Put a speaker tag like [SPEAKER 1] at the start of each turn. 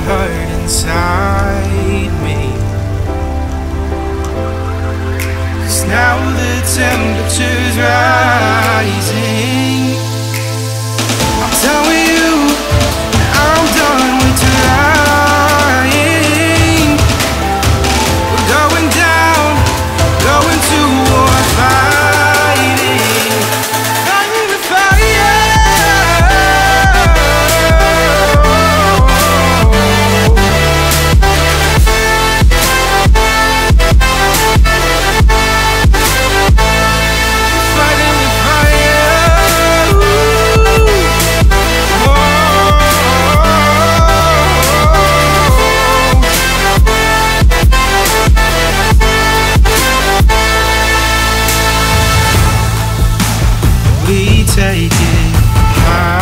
[SPEAKER 1] hurt inside me. Cause now the temperature's rising. I'm telling you take it higher.